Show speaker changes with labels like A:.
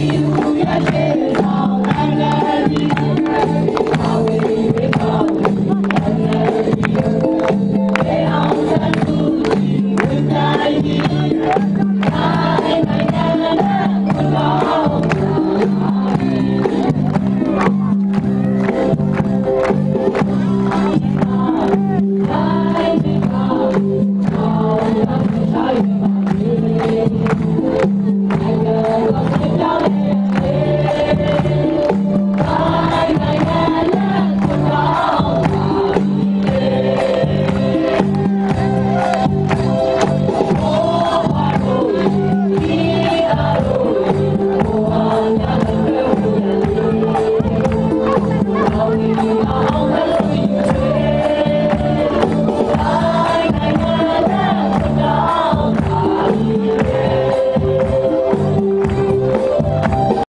A: you.